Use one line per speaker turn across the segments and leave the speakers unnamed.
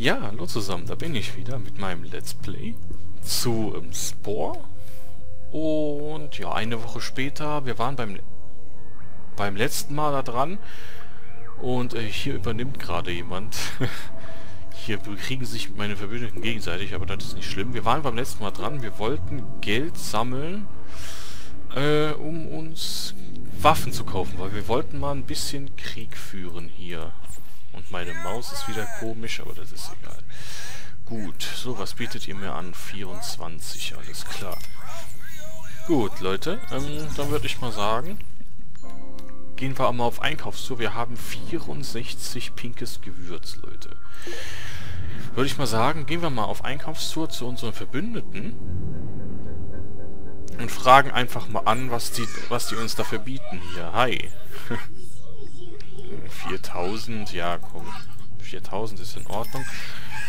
Ja, hallo zusammen, da bin ich wieder mit meinem Let's Play zu ähm, Spore. Und ja, eine Woche später, wir waren beim beim letzten Mal da dran und äh, hier übernimmt gerade jemand. hier bekriegen sich meine Verbündeten gegenseitig, aber das ist nicht schlimm. Wir waren beim letzten Mal dran, wir wollten Geld sammeln, äh, um uns Waffen zu kaufen, weil wir wollten mal ein bisschen Krieg führen hier. Und meine Maus ist wieder komisch, aber das ist egal. Gut, so, was bietet ihr mir an? 24, alles klar. Gut, Leute, ähm, dann würde ich mal sagen, gehen wir mal auf Einkaufstour. Wir haben 64 pinkes Gewürz, Leute. Würde ich mal sagen, gehen wir mal auf Einkaufstour zu unseren Verbündeten und fragen einfach mal an, was die, was die uns dafür bieten hier. Hi. 4000, ja komm. 4000 ist in Ordnung.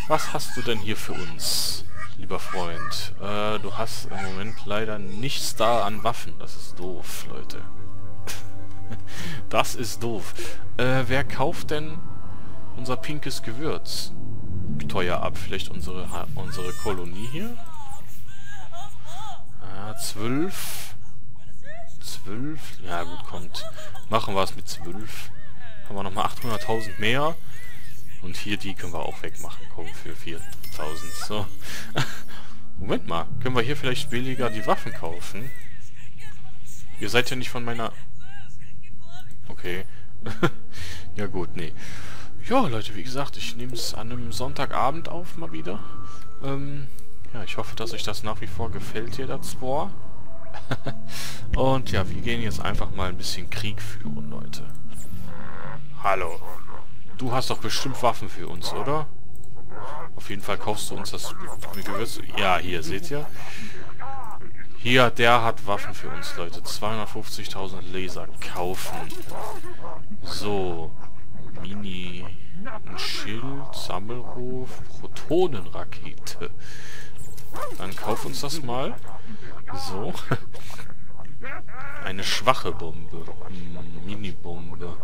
Was hast du denn hier für uns, lieber Freund? Äh, du hast im Moment leider nichts da an Waffen. Das ist doof, Leute. das ist doof. Äh, wer kauft denn unser pinkes Gewürz teuer ab? Vielleicht unsere, unsere Kolonie hier? Ah, 12. 12? Ja gut, kommt. Machen wir es mit 12 haben wir nochmal 800.000 mehr. Und hier die können wir auch wegmachen. Komm, für 4.000. So. Moment mal. Können wir hier vielleicht billiger die Waffen kaufen? Ihr seid ja nicht von meiner... Okay. ja gut, nee. Ja, Leute, wie gesagt, ich nehme es an einem Sonntagabend auf, mal wieder. Ähm, ja, ich hoffe, dass euch das nach wie vor gefällt hier, das Spore. Und ja, wir gehen jetzt einfach mal ein bisschen Krieg führen, Leute. Hallo. Du hast doch bestimmt Waffen für uns, oder? Auf jeden Fall kaufst du uns das Gewürz. Ja, hier, seht ihr? Hier, der hat Waffen für uns, Leute. 250.000 Laser kaufen. So. Mini... Ein Schild, Sammelruf, Protonenrakete. Dann kauf uns das mal. So. Eine schwache Bombe. Mini-Bombe.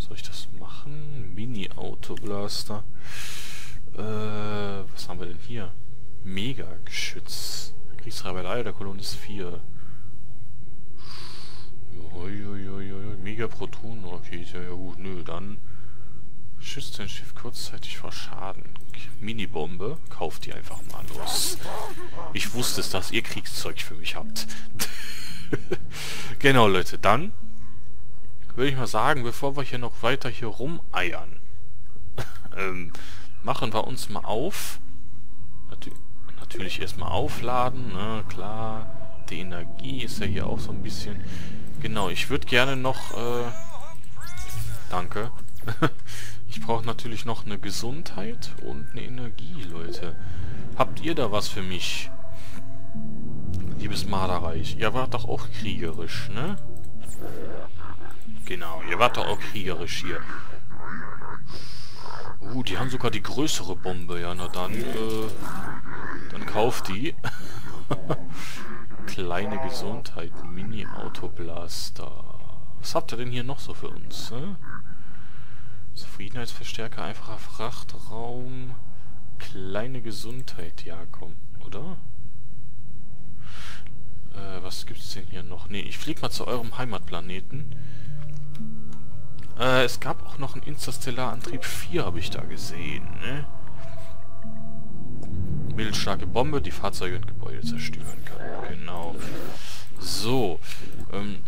Soll ich das machen? Mini-Autoblaster. Äh, was haben wir denn hier? Mega-Geschütz. Kriegsrebellei der Kolonist 4. Mega-Protonen-Rakete. Ja gut, nö, dann schützt dein Schiff kurzzeitig vor Schaden. Mini-Bombe. Kauft die einfach mal los. Ich wusste es, dass ihr Kriegszeug für mich habt. genau, Leute. Dann würde ich mal sagen, bevor wir hier noch weiter hier rumeiern, ähm, machen wir uns mal auf. Natu natürlich erstmal aufladen, ne, klar. Die Energie ist ja hier auch so ein bisschen... Genau, ich würde gerne noch... Äh, danke. ich brauche natürlich noch eine Gesundheit und eine Energie, Leute. Habt ihr da was für mich? Liebes Marderreich. Ihr wart doch auch kriegerisch, ne? Genau, ihr wart doch auch kriegerisch hier. Uh, die haben sogar die größere Bombe. Ja, na dann, äh, dann kauft die. Kleine Gesundheit, Mini-Autoblaster. Was habt ihr denn hier noch so für uns? Ne? Zufriedenheitsverstärker, einfacher Frachtraum, kleine Gesundheit, ja komm, oder? Äh, was gibt's denn hier noch? Ne, ich flieg mal zu eurem Heimatplaneten. Äh, es gab auch noch einen Interstellarantrieb 4, habe ich da gesehen, ne? Mittelstarke Bombe, die Fahrzeuge und Gebäude zerstören kann. Genau. So. Ähm.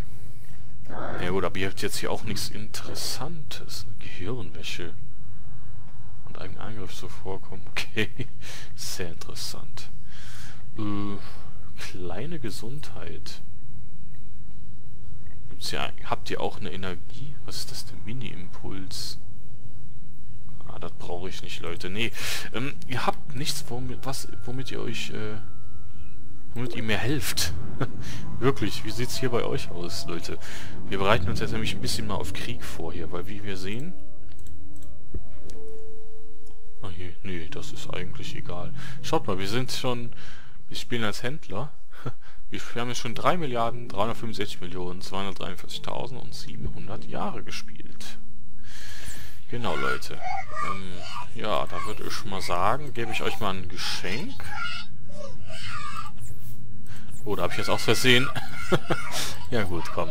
Ja gut, aber ihr habt jetzt hier auch nichts Interessantes. Gehirnwäsche. Und ein Angriff so vorkommen. Okay. Sehr interessant. Äh, kleine Gesundheit. Gibt's ja, habt ihr auch eine Energie? Was ist das denn? Mini-Impuls. Ah, das brauche ich nicht, Leute. Nee, ähm, ihr habt nichts, womit, was, womit ihr euch, äh, womit ihr mir helft. Wirklich, wie sieht's hier bei euch aus, Leute? Wir bereiten uns jetzt nämlich ein bisschen mal auf Krieg vor hier, weil wie wir sehen... Ah, hier, nee, das ist eigentlich egal. Schaut mal, wir sind schon... Wir spielen als Händler. Wir haben jetzt schon 3 Milliarden 365 Millionen 243.000 und 700 Jahre gespielt. Genau, Leute. Ähm, ja, da würde ich mal sagen, gebe ich euch mal ein Geschenk. Oder habe ich jetzt aus Versehen? ja gut, komm.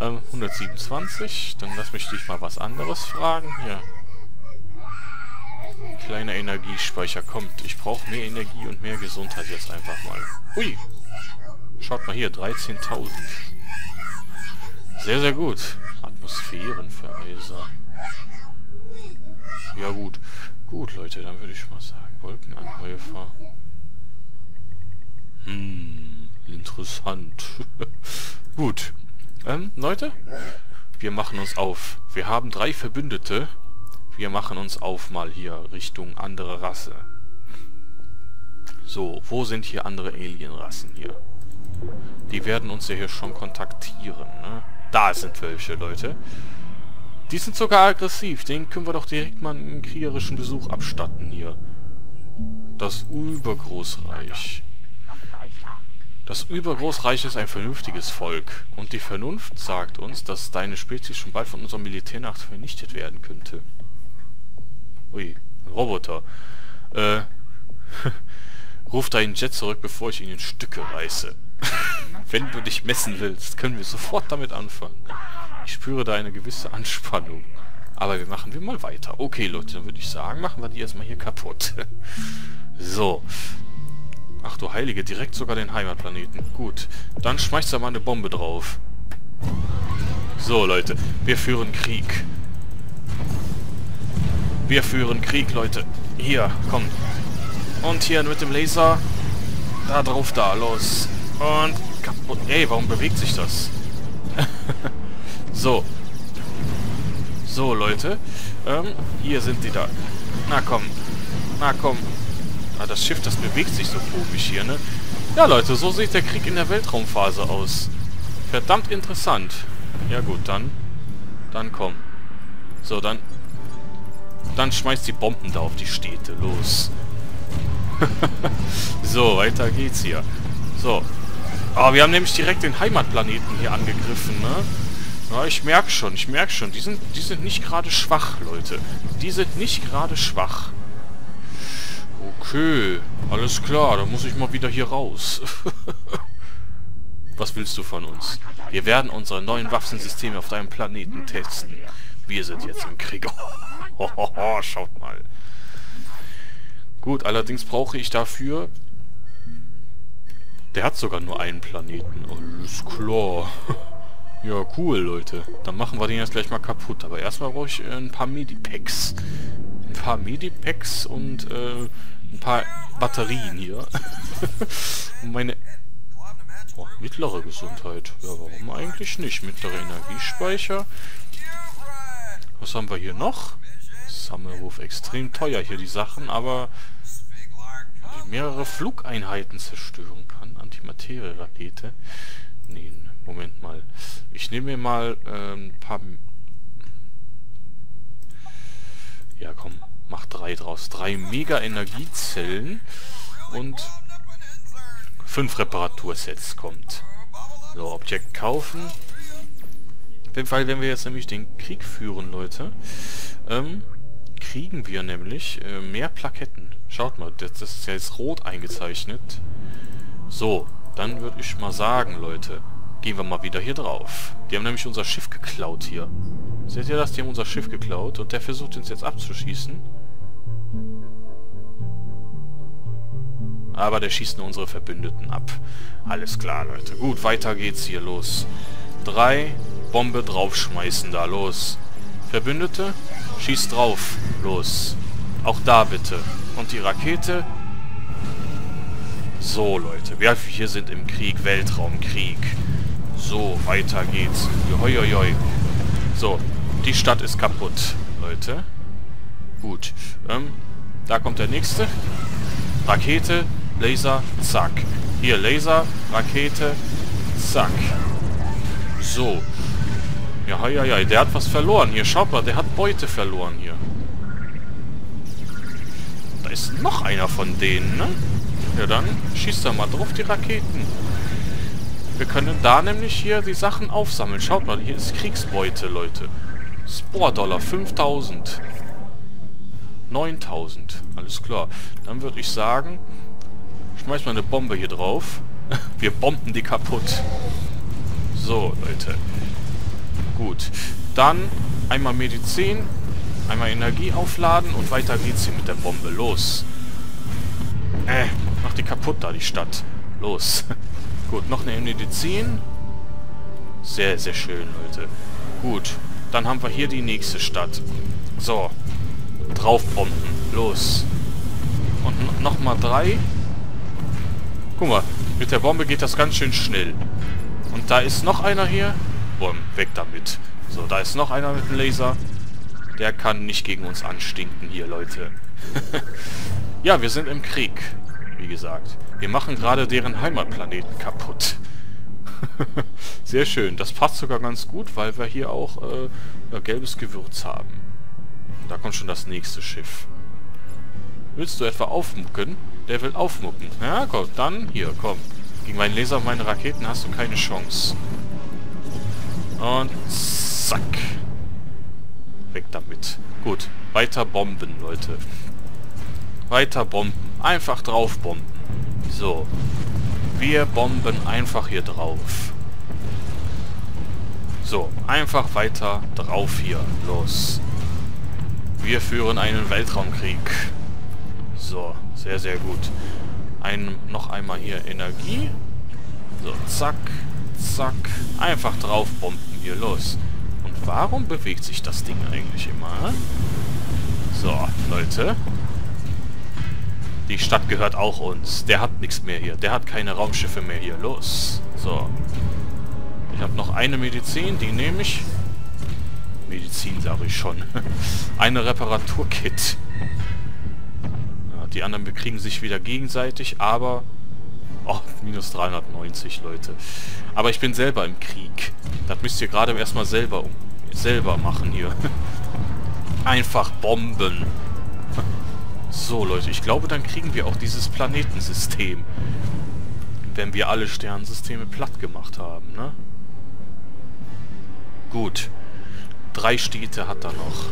Ähm, 127. Dann lass mich dich mal was anderes fragen. Hier. Kleiner Energiespeicher kommt. Ich brauche mehr Energie und mehr Gesundheit jetzt einfach mal. Ui. Schaut mal hier, 13.000. Sehr, sehr gut. Atmosphärenvereiser. Ja gut. Gut, Leute, dann würde ich mal sagen, Wolkenanhäufer. Hm, interessant. gut. Ähm, Leute, wir machen uns auf. Wir haben drei Verbündete. Wir machen uns auf mal hier Richtung andere Rasse. So, wo sind hier andere Alienrassen hier? Die werden uns ja hier schon kontaktieren, ne? Da sind welche, Leute. Die sind sogar aggressiv. Den können wir doch direkt mal einen kriegerischen Besuch abstatten hier. Das Übergroßreich. Das Übergroßreich ist ein vernünftiges Volk. Und die Vernunft sagt uns, dass deine Spezies schon bald von unserer Militärnacht vernichtet werden könnte. Ui, Roboter. Äh, ruf deinen Jet zurück, bevor ich ihn in Stücke reiße. Wenn du dich messen willst, können wir sofort damit anfangen. Ich spüre da eine gewisse Anspannung. Aber wir machen wir mal weiter. Okay, Leute, dann würde ich sagen, machen wir die erstmal hier kaputt. so. Ach du Heilige, direkt sogar den Heimatplaneten. Gut, dann schmeißt da mal eine Bombe drauf. So, Leute, wir führen Krieg. Wir führen Krieg, Leute. Hier, komm. Und hier mit dem Laser. Da drauf, da, los. Und kaputt. Ey, warum bewegt sich das? so. So, Leute. Ähm, hier sind die da. Na komm. Na komm. Ah, das Schiff, das bewegt sich so komisch hier, ne? Ja, Leute, so sieht der Krieg in der Weltraumphase aus. Verdammt interessant. Ja gut, dann. Dann komm. So, dann. Dann schmeißt die Bomben da auf die Städte. Los. so, weiter geht's hier. So, aber wir haben nämlich direkt den Heimatplaneten hier angegriffen, ne? Ja, ich merke schon, ich merke schon. Die sind, die sind nicht gerade schwach, Leute. Die sind nicht gerade schwach. Okay, alles klar. Dann muss ich mal wieder hier raus. Was willst du von uns? Wir werden unsere neuen Waffensysteme auf deinem Planeten testen. Wir sind jetzt im Krieg. Schaut mal. Gut, allerdings brauche ich dafür der hat sogar nur einen Planeten. Alles klar. ja, cool, Leute. Dann machen wir den jetzt gleich mal kaputt. Aber erstmal brauche ich äh, ein paar Medipacks. Ein paar Medipacks und äh, ein paar Batterien hier. und meine... Oh, mittlere Gesundheit. Ja, warum eigentlich nicht? Mittlere Energiespeicher. Was haben wir hier noch? Sammelruf. Extrem teuer hier die Sachen, aber mehrere Flugeinheiten zerstören kann. Antimaterie-Rakete. Nee, Moment mal. Ich nehme mir mal ähm, ein paar... Ja, komm. Mach drei draus. Drei Mega-Energiezellen und fünf Reparatursets kommt. So, Objekt kaufen. Fall werden wir jetzt nämlich den Krieg führen, Leute. Ähm, kriegen wir nämlich äh, mehr Plaketten. Schaut mal, das, ist jetzt rot eingezeichnet. So, dann würde ich mal sagen, Leute, gehen wir mal wieder hier drauf. Die haben nämlich unser Schiff geklaut hier. Seht ihr das? Die haben unser Schiff geklaut und der versucht uns jetzt abzuschießen. Aber der schießt nur unsere Verbündeten ab. Alles klar, Leute. Gut, weiter geht's hier. Los. Drei, Bombe draufschmeißen da. Los. Verbündete, schießt drauf. Los. Auch da bitte. Und die Rakete. So, Leute. Wir hier sind im Krieg. Weltraumkrieg. So, weiter geht's. Hoi. So, die Stadt ist kaputt, Leute. Gut. Ähm, da kommt der nächste. Rakete, Laser, zack. Hier, Laser, Rakete, zack. So. Ja, ja, ja, der hat was verloren hier. Schaut mal, der hat Beute verloren hier ist noch einer von denen, ne? Ja, dann schießt da mal drauf die Raketen. Wir können da nämlich hier die Sachen aufsammeln. Schaut mal, hier ist Kriegsbeute, Leute. Spore-Dollar, 5000. 9000. Alles klar. Dann würde ich sagen, schmeiß mal eine Bombe hier drauf. Wir bomben die kaputt. So, Leute. Gut. Dann einmal Medizin, einmal Energie aufladen und weiter geht's hier mit der Bombe. Los. Äh, mach die kaputt da, die Stadt. Los. Gut, noch eine Medizin. Sehr, sehr schön, Leute. Gut, dann haben wir hier die nächste Stadt. So. Draufbomben. Los. Und nochmal drei. Guck mal, mit der Bombe geht das ganz schön schnell. Und da ist noch einer hier. Bumm, weg damit. So, da ist noch einer mit dem Laser. Der kann nicht gegen uns anstinken hier, Leute. ja, wir sind im Krieg. Wie gesagt. Wir machen gerade deren Heimatplaneten kaputt. Sehr schön. Das passt sogar ganz gut, weil wir hier auch äh, gelbes Gewürz haben. Da kommt schon das nächste Schiff. Willst du etwa aufmucken? Der will aufmucken. Ja, komm, dann hier, komm. Gegen meinen Laser und meine Raketen hast du keine Chance. Und zack. Weg damit. Gut, weiter bomben, Leute. Weiter bomben. Einfach drauf bomben. So. Wir bomben einfach hier drauf. So, einfach weiter drauf hier. Los. Wir führen einen Weltraumkrieg. So, sehr, sehr gut. Ein, noch einmal hier Energie. So, zack, zack. Einfach drauf bomben hier. Los. Warum bewegt sich das Ding eigentlich immer? So, Leute. Die Stadt gehört auch uns. Der hat nichts mehr hier. Der hat keine Raumschiffe mehr hier. Los. So. Ich habe noch eine Medizin, die nehme ich. Medizin, sage ich schon. eine Reparaturkit. Ja, die anderen bekriegen sich wieder gegenseitig, aber... Oh, minus 390, Leute. Aber ich bin selber im Krieg. Das müsst ihr gerade erstmal selber, selber machen hier. Einfach bomben. So, Leute, ich glaube, dann kriegen wir auch dieses Planetensystem. Wenn wir alle Sternensysteme platt gemacht haben, ne? Gut. Drei Städte hat er noch.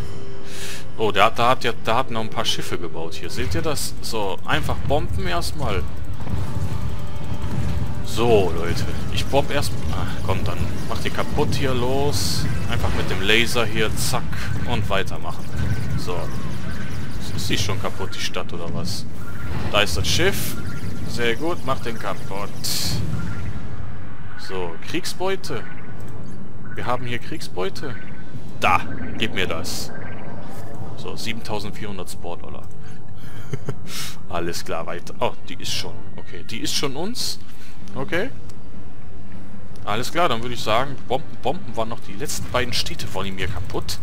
Oh, der, der, hat ja, der hat noch ein paar Schiffe gebaut hier. Seht ihr das? So, einfach bomben erstmal. So, Leute. Ich bomb erstmal... Ach, komm, dann mach die kaputt hier los. Einfach mit dem Laser hier, zack, und weitermachen. So. Ist die schon kaputt, die Stadt, oder was? Da ist das Schiff. Sehr gut, mach den kaputt. So, Kriegsbeute. Wir haben hier Kriegsbeute. Da, gib mir das. So, 7400 Sport-Dollar. Alles klar, weiter. Oh, die ist schon. Okay, die ist schon uns. Okay. Alles klar, dann würde ich sagen, Bomben, Bomben waren noch die letzten beiden Städte von ihm hier kaputt.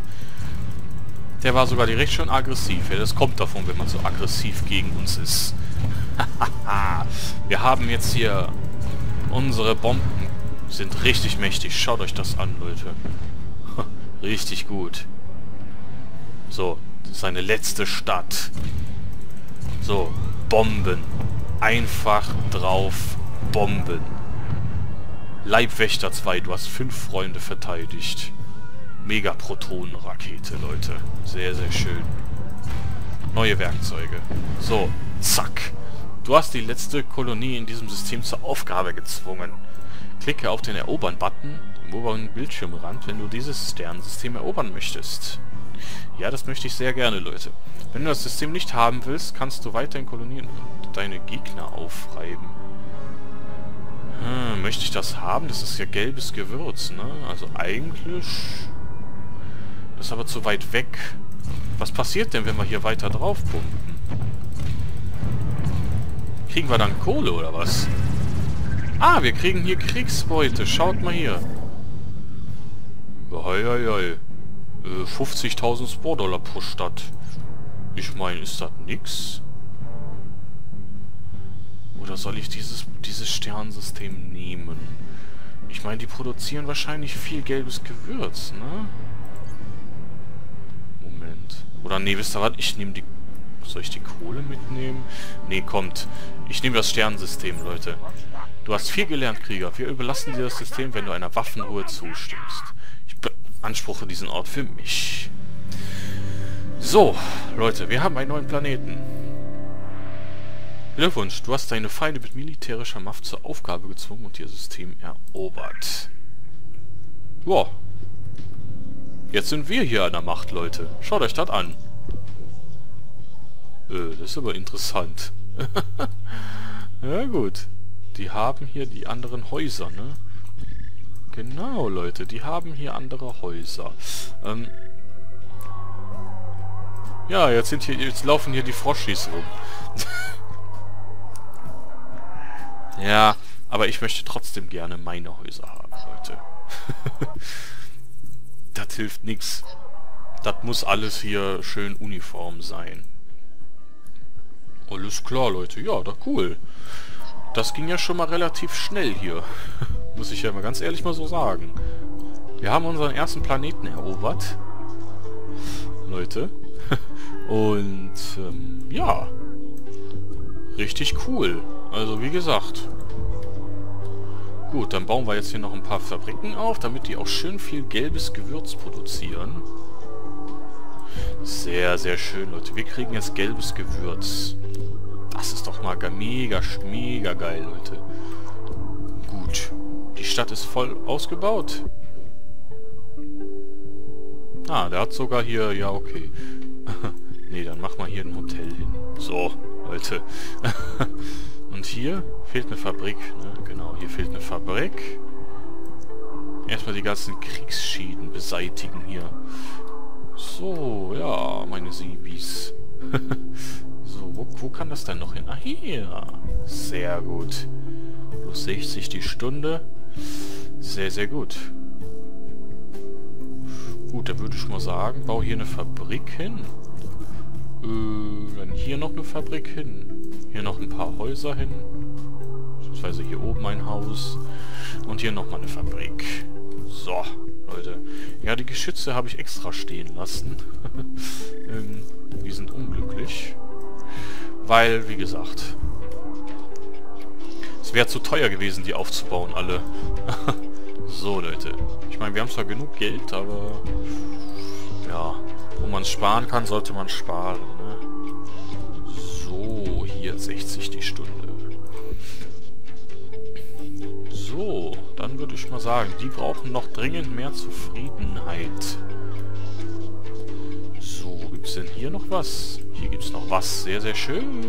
Der war sogar direkt schon aggressiv. Ja, das kommt davon, wenn man so aggressiv gegen uns ist. Wir haben jetzt hier unsere Bomben sind richtig mächtig. Schaut euch das an, Leute. richtig gut. So, seine letzte Stadt. So, Bomben. Einfach drauf Bomben. Leibwächter 2, du hast fünf Freunde verteidigt. Megaprotonenrakete, Leute. Sehr, sehr schön. Neue Werkzeuge. So, zack. Du hast die letzte Kolonie in diesem System zur Aufgabe gezwungen. Klicke auf den Erobern-Button im oberen Bildschirmrand, wenn du dieses Sternensystem erobern möchtest. Ja, das möchte ich sehr gerne, Leute. Wenn du das System nicht haben willst, kannst du weiterhin Kolonien und deine Gegner aufreiben. Hm, möchte ich das haben? Das ist ja gelbes Gewürz, ne? Also eigentlich... Das ist aber zu weit weg. Was passiert denn, wenn wir hier weiter drauf pumpen? Kriegen wir dann Kohle oder was? Ah, wir kriegen hier Kriegsbeute. Schaut mal hier. Hoi, hoi, hoi. 50.000 Spore-Dollar pro Stadt. Ich meine, ist das nix? Oder soll ich dieses, dieses Sternensystem nehmen? Ich meine, die produzieren wahrscheinlich viel gelbes Gewürz, ne? Oder nee, wisst ihr was? Ich nehme die... Soll ich die Kohle mitnehmen? Nee, kommt. Ich nehme das Sternensystem, Leute. Du hast viel gelernt, Krieger. Wir überlassen dir das System, wenn du einer Waffenruhe zustimmst. Ich Anspruche diesen Ort für mich. So, Leute, wir haben einen neuen Planeten. Glückwunsch, du hast deine Feinde mit militärischer Macht zur Aufgabe gezwungen und ihr System erobert. Boah. Jetzt sind wir hier an der Macht, Leute. Schaut euch das an. Äh, das ist aber interessant. ja gut. Die haben hier die anderen Häuser, ne? Genau, Leute, die haben hier andere Häuser. Ähm ja, jetzt sind hier, jetzt laufen hier die Froschis rum. ja, aber ich möchte trotzdem gerne meine Häuser haben, Leute. das hilft nichts. Das muss alles hier schön uniform sein. Alles klar, Leute. Ja, da cool. Das ging ja schon mal relativ schnell hier. Muss ich ja mal ganz ehrlich mal so sagen. Wir haben unseren ersten Planeten erobert. Leute. Und, ähm, ja. Richtig cool. Also, wie gesagt. Gut, dann bauen wir jetzt hier noch ein paar Fabriken auf, damit die auch schön viel gelbes Gewürz produzieren. Sehr, sehr schön, Leute. Wir kriegen jetzt gelbes Gewürz. Das ist doch mal mega, mega geil, Leute. Gut. Die Stadt ist voll ausgebaut. Ah, der hat sogar hier... Ja, okay. nee, dann mach mal hier ein Hotel hin. So, Leute. Und hier fehlt eine Fabrik. Ne? Genau, hier fehlt eine Fabrik. Erstmal die ganzen Kriegsschäden beseitigen hier. So, ja, meine Siebis. so, wo, wo kann das denn noch hin? Ah, hier. Sehr gut. Plus 60 die Stunde. Sehr, sehr gut. Gut, dann würde ich mal sagen, baue hier eine Fabrik hin. Äh, dann hier noch eine Fabrik hin. Hier noch ein paar Häuser hin. Beziehungsweise hier oben ein Haus. Und hier nochmal eine Fabrik. So, Leute. Ja, die Geschütze habe ich extra stehen lassen. ähm, die sind unglücklich. Weil, wie gesagt, es wäre zu teuer gewesen, die aufzubauen, alle. so, Leute. Ich meine, wir haben zwar genug Geld, aber... Ja, wo man sparen kann, sollte man sparen, ne? So, hier 60 die Stunde. So, dann würde ich mal sagen, die brauchen noch dringend mehr Zufriedenheit. So, gibt es denn hier noch was? Hier gibt es noch was. Sehr, sehr schön.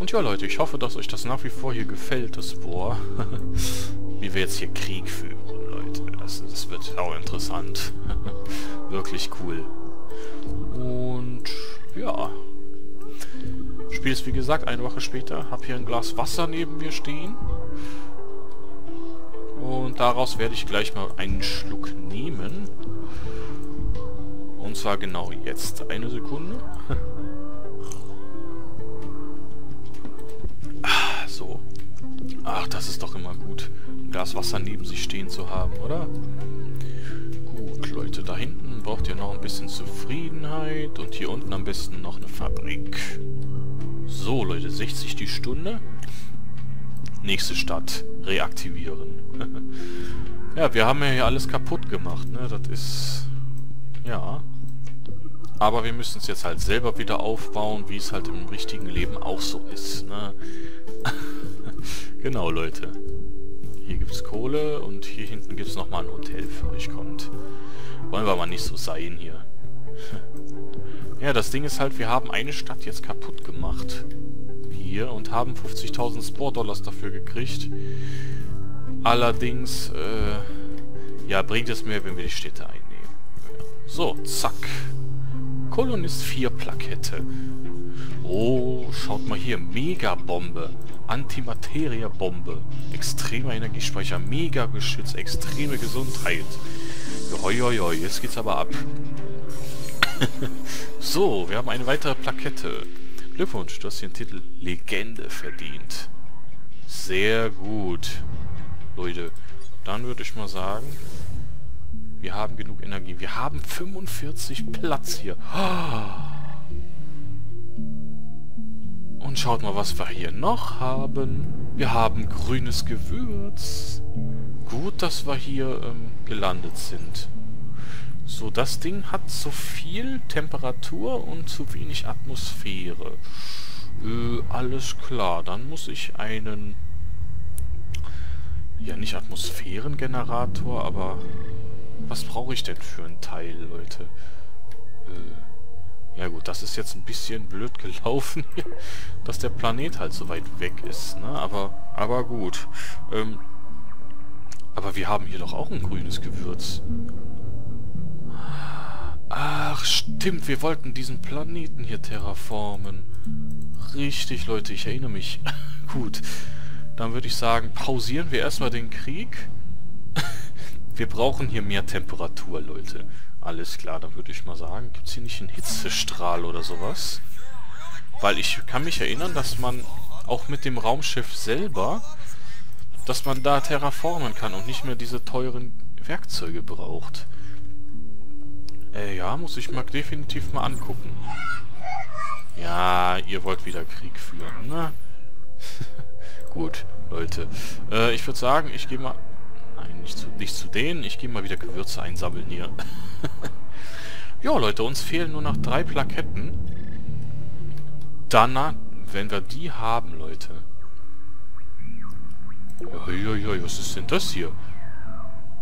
Und ja, Leute, ich hoffe, dass euch das nach wie vor hier gefällt, das Bohr. Wie wir jetzt hier Krieg führen, Leute. Das, das wird auch interessant. Wirklich cool. Und ja. Spiel ist wie gesagt eine Woche später. Hab hier ein Glas Wasser neben mir stehen. Und daraus werde ich gleich mal einen Schluck nehmen. Und zwar genau jetzt. Eine Sekunde. Ach, das ist doch immer gut, ein Glas Wasser neben sich stehen zu haben, oder? Gut, Leute, da hinten braucht ihr noch ein bisschen Zufriedenheit und hier unten am besten noch eine Fabrik. So, Leute, 60 die Stunde. Nächste Stadt. Reaktivieren. ja, wir haben ja hier alles kaputt gemacht, ne? Das ist... Ja. Aber wir müssen es jetzt halt selber wieder aufbauen, wie es halt im richtigen Leben auch so ist, ne? Genau, Leute. Hier gibt's Kohle und hier hinten gibt's nochmal ein Hotel für euch kommt. Wollen wir mal nicht so sein hier. ja, das Ding ist halt, wir haben eine Stadt jetzt kaputt gemacht. Hier und haben 50.000 Spore-Dollars dafür gekriegt. Allerdings, äh, ja, bringt es mehr, wenn wir die Städte einnehmen. So, zack. Kolonist 4 Plakette. Oh, schaut mal hier, Megabombe. Antimateria-Bombe. Extremer Energiespeicher, Mega-Geschütz, extreme Gesundheit. Hoi, jetzt geht's aber ab. so, wir haben eine weitere Plakette. Glückwunsch, du hast den Titel Legende verdient. Sehr gut. Leute, dann würde ich mal sagen, wir haben genug Energie. Wir haben 45 Platz hier. Und schaut mal, was wir hier noch haben. Wir haben grünes Gewürz. gut, dass wir hier ähm, gelandet sind. So, das Ding hat zu viel Temperatur und zu wenig Atmosphäre. Äh, alles klar, dann muss ich einen... Ja, nicht Atmosphärengenerator, aber... Was brauche ich denn für ein Teil, Leute? Äh, ja gut, das ist jetzt ein bisschen blöd gelaufen dass der Planet halt so weit weg ist, ne? Aber, aber gut. Ähm, aber wir haben hier doch auch ein grünes Gewürz. Ach, stimmt, wir wollten diesen Planeten hier terraformen. Richtig, Leute, ich erinnere mich. Gut, dann würde ich sagen, pausieren wir erstmal den Krieg. wir brauchen hier mehr Temperatur, Leute. Alles klar, dann würde ich mal sagen, gibt es hier nicht einen Hitzestrahl oder sowas? Weil ich kann mich erinnern, dass man auch mit dem Raumschiff selber dass man da terraformen kann und nicht mehr diese teuren Werkzeuge braucht. Äh, ja, muss ich mal definitiv mal angucken. Ja, ihr wollt wieder Krieg führen, ne? Gut, Leute. Äh, ich würde sagen, ich gehe mal... Nein, nicht zu, nicht zu denen. Ich gehe mal wieder Gewürze einsammeln hier. ja, Leute, uns fehlen nur noch drei Plaketten. Dann, wenn wir die haben, Leute, Uiuiui, was ist denn das hier?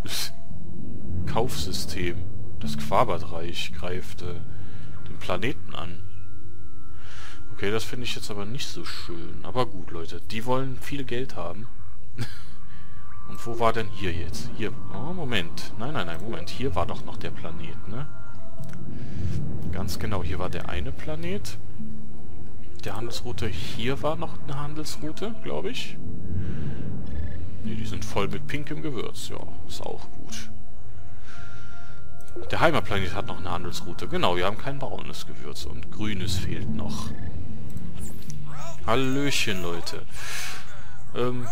Kaufsystem. Das Quabertreich greift äh, den Planeten an. Okay, das finde ich jetzt aber nicht so schön. Aber gut, Leute. Die wollen viel Geld haben. Und wo war denn hier jetzt? Hier. Oh, Moment. Nein, nein, nein, Moment. Hier war doch noch der Planet, ne? Ganz genau, hier war der eine Planet. Der Handelsroute. Hier war noch eine Handelsroute, glaube ich. Ne, die sind voll mit pinkem Gewürz. Ja, ist auch gut. Der Heimatplanet hat noch eine Handelsroute. Genau, wir haben kein braunes Gewürz. Und grünes fehlt noch. Hallöchen, Leute. Ähm,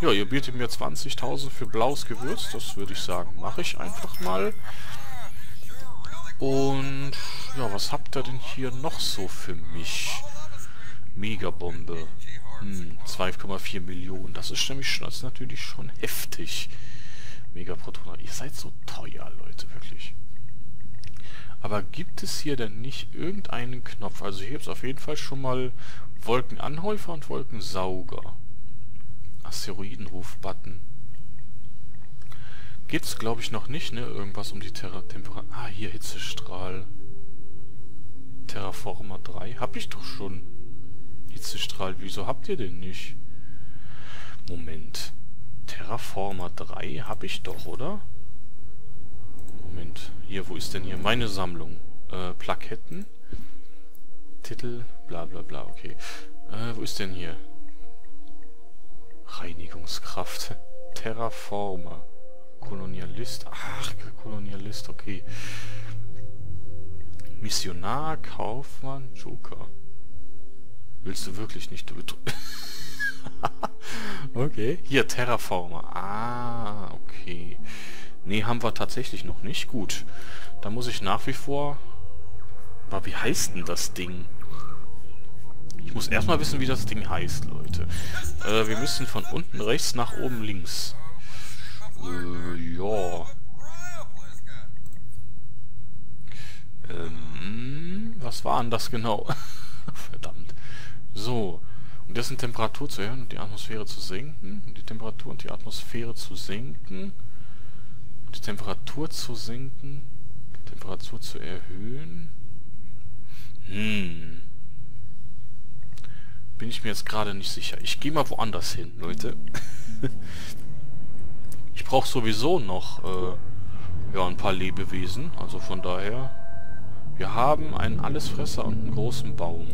ja, ihr bietet mir 20.000 für blaues Gewürz. Das würde ich sagen, mache ich einfach mal. Und, ja, was habt ihr denn hier noch so für mich? Megabombe. Hm, 2,4 Millionen. Das ist nämlich schon, das ist natürlich schon heftig. Megaproton. Ihr seid so teuer, Leute, wirklich. Aber gibt es hier denn nicht irgendeinen Knopf? Also hier gibt es auf jeden Fall schon mal Wolkenanhäufer und Wolkensauger. Asteroidenruf-Button. Geht's, glaube ich, noch nicht, ne? Irgendwas um die Terra Temperatur. Ah, hier Hitzestrahl. Terraformer 3. Hab ich doch schon. Hitzestrahl, wieso habt ihr den nicht? Moment. Terraformer 3 habe ich doch, oder? Moment. Hier, wo ist denn hier meine Sammlung? Äh, Plaketten. Titel, bla bla bla, okay. Äh, wo ist denn hier? Reinigungskraft. Terraformer. Kolonialist. Ach, Kolonialist, okay. Missionar, Kaufmann, Joker. Willst du wirklich nicht? Du okay. Hier, Terraformer. Ah, okay. Nee, haben wir tatsächlich noch nicht. Gut. Da muss ich nach wie vor... Aber wie heißt denn das Ding? Ich muss erstmal wissen, wie das Ding heißt, Leute. Äh, wir müssen von unten rechts nach oben links. Äh, ja. Ähm, was war denn das genau? Verdammt. So, dessen Temperatur zu erhöhen und die Atmosphäre zu senken, um die Temperatur und die Atmosphäre zu senken, um die Temperatur zu senken, die Temperatur zu erhöhen. Hm. Bin ich mir jetzt gerade nicht sicher. Ich gehe mal woanders hin, Leute. ich brauche sowieso noch äh, ja, ein paar Lebewesen, also von daher... Wir haben einen Allesfresser und einen großen Baum.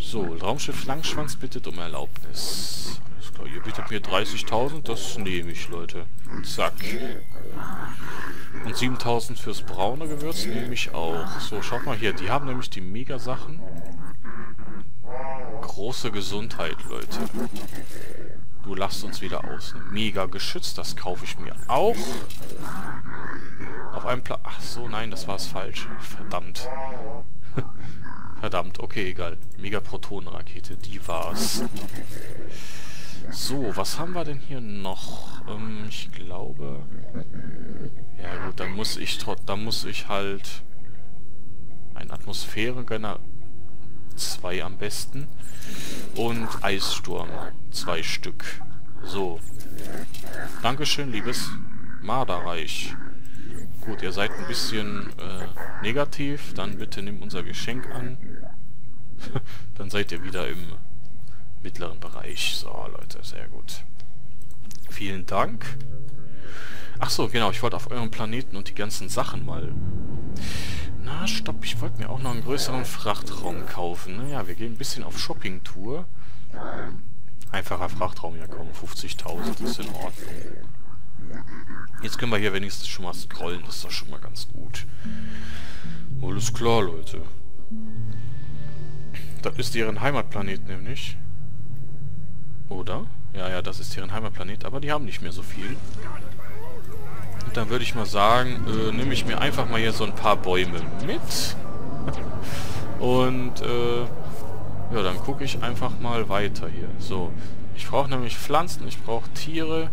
So, Raumschiff Langschwanz bittet um Erlaubnis. Alles klar, ihr bittet mir 30.000, das nehme ich, Leute. Zack. Und 7.000 fürs braune Gewürz nehme ich auch. So, schaut mal hier, die haben nämlich die Mega-Sachen. Große Gesundheit, Leute. Du lachst uns wieder aus. Mega geschützt, das kaufe ich mir auch. Auf einem Platz... Ach so, nein, das war es falsch. Verdammt. Verdammt, okay, egal. Megaprotonenrakete, die war's. So, was haben wir denn hier noch? Ähm, ich glaube... Ja gut, dann muss ich dann muss ich halt ein Atmosphärengönner 2 am besten und Eissturm zwei Stück. So. Dankeschön, liebes Marderreich. Gut, ihr seid ein bisschen äh, negativ, dann bitte nimm unser Geschenk an. dann seid ihr wieder im mittleren Bereich. So, Leute, sehr gut. Vielen Dank. Ach so, genau, ich wollte auf eurem Planeten und die ganzen Sachen mal... Na, stopp, ich wollte mir auch noch einen größeren Frachtraum kaufen. Naja, wir gehen ein bisschen auf Shopping-Tour. Einfacher Frachtraum, ja komm, 50.000 ist in Ordnung. Jetzt können wir hier wenigstens schon mal scrollen, das ist doch schon mal ganz gut. Alles klar, Leute. Das ist deren Heimatplanet nämlich. Oder? Ja, ja, das ist deren Heimatplanet, aber die haben nicht mehr so viel. Und dann würde ich mal sagen, äh, nehme ich mir einfach mal hier so ein paar Bäume mit. Und, äh, ja, dann gucke ich einfach mal weiter hier. So, ich brauche nämlich Pflanzen, ich brauche Tiere.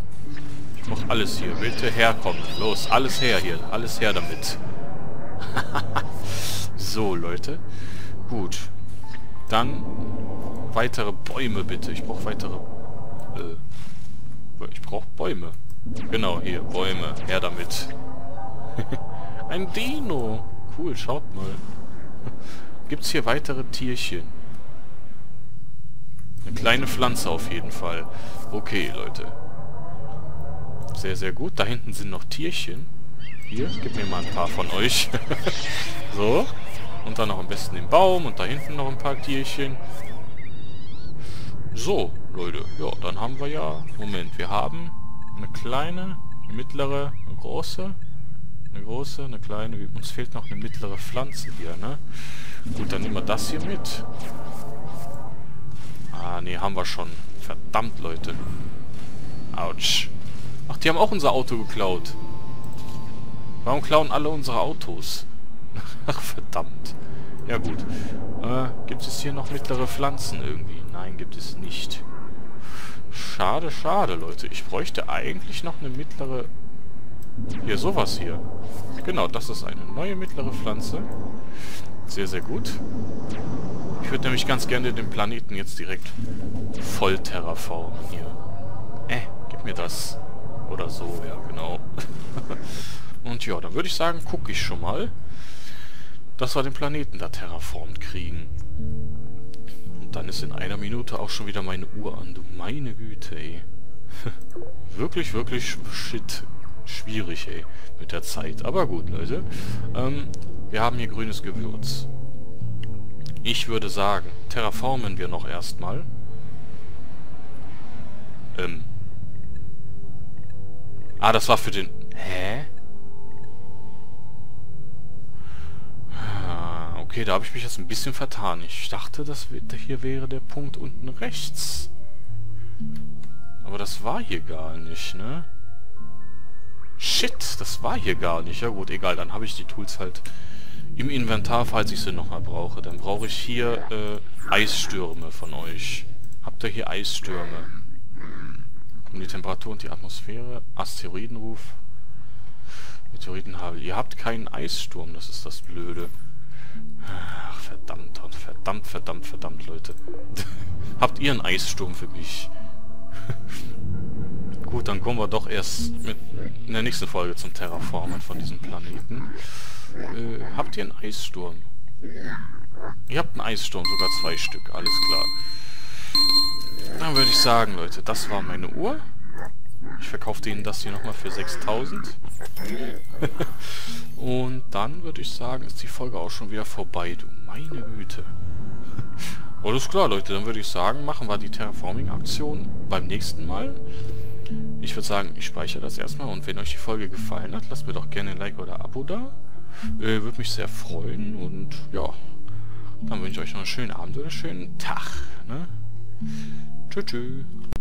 Ich brauche alles hier. Bitte herkommen. Los, alles her hier. Alles her damit. so, Leute. Gut. Dann weitere Bäume, bitte. Ich brauche weitere... Äh, ich brauche Bäume. Genau, hier, Bäume. Her damit. Ein Dino. Cool, schaut mal. Gibt's hier weitere Tierchen? Eine kleine Pflanze auf jeden Fall. Okay, Leute. Sehr, sehr gut. Da hinten sind noch Tierchen. Hier, gib mir mal ein paar von euch. so. Und dann noch am besten den Baum und da hinten noch ein paar Tierchen. So, Leute. Ja, dann haben wir ja... Moment, wir haben eine kleine, eine mittlere, eine große, eine große, eine kleine. Uns fehlt noch eine mittlere Pflanze hier, ne? Gut, dann nehmen wir das hier mit. Ah, nee, haben wir schon. Verdammt, Leute. Autsch. Ach, die haben auch unser Auto geklaut. Warum klauen alle unsere Autos? Ach, verdammt. Ja gut. Äh, gibt es hier noch mittlere Pflanzen irgendwie? Nein, gibt es nicht. Schade, schade, Leute. Ich bräuchte eigentlich noch eine mittlere... Hier, sowas hier. Genau, das ist eine neue mittlere Pflanze. Sehr, sehr gut. Ich würde nämlich ganz gerne den Planeten jetzt direkt voll terraformen hier. Äh, gib mir das. Oder so, ja, genau. Und ja, dann würde ich sagen, gucke ich schon mal, dass wir den Planeten da terraformt kriegen. Und dann ist in einer Minute auch schon wieder meine Uhr an. Du meine Güte, ey. wirklich, wirklich shit. Schwierig, ey. Mit der Zeit. Aber gut, Leute. Ähm, wir haben hier grünes Gewürz. Ich würde sagen, terraformen wir noch erstmal. Ähm. Ah, das war für den... Hä? Ah, okay, da habe ich mich jetzt ein bisschen vertan. Ich dachte, das hier wäre der Punkt unten rechts. Aber das war hier gar nicht, ne? Shit, das war hier gar nicht. Ja gut, egal, dann habe ich die Tools halt im Inventar, falls ich sie nochmal brauche. Dann brauche ich hier äh, Eisstürme von euch. Habt ihr hier Eisstürme? Um die Temperatur und die Atmosphäre. Asteroidenruf. Meteoritenhagel. Ihr habt keinen Eissturm, das ist das Blöde. Ach, verdammt, verdammt, verdammt, verdammt, Leute. habt ihr einen Eissturm für mich? Gut, dann kommen wir doch erst mit in der nächsten Folge zum Terraformen von diesem Planeten. Äh, habt ihr einen Eissturm? Ihr habt einen Eissturm, sogar zwei Stück, alles klar. Dann würde ich sagen, Leute, das war meine Uhr. Ich verkaufe Ihnen das hier nochmal für 6000. Und dann würde ich sagen, ist die Folge auch schon wieder vorbei. Du meine Güte. Alles klar, Leute. Dann würde ich sagen, machen wir die Terraforming-Aktion beim nächsten Mal. Ich würde sagen, ich speichere das erstmal. Und wenn euch die Folge gefallen hat, lasst mir doch gerne ein Like oder ein Abo da. Äh, würde mich sehr freuen. Und ja, dann wünsche ich euch noch einen schönen Abend oder einen schönen Tag. Ne? Tschüss. tschüss.